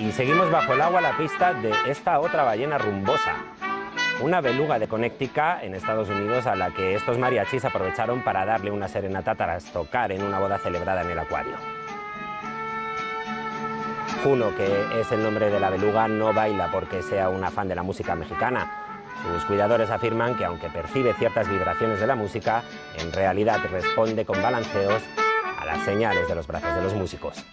Y seguimos bajo el agua la pista de esta otra ballena rumbosa, una beluga de Connecticut en Estados Unidos a la que estos mariachis aprovecharon para darle una serenata tras tocar en una boda celebrada en el acuario. Juno, que es el nombre de la beluga, no baila porque sea una fan de la música mexicana. Sus cuidadores afirman que aunque percibe ciertas vibraciones de la música, en realidad responde con balanceos a las señales de los brazos de los músicos.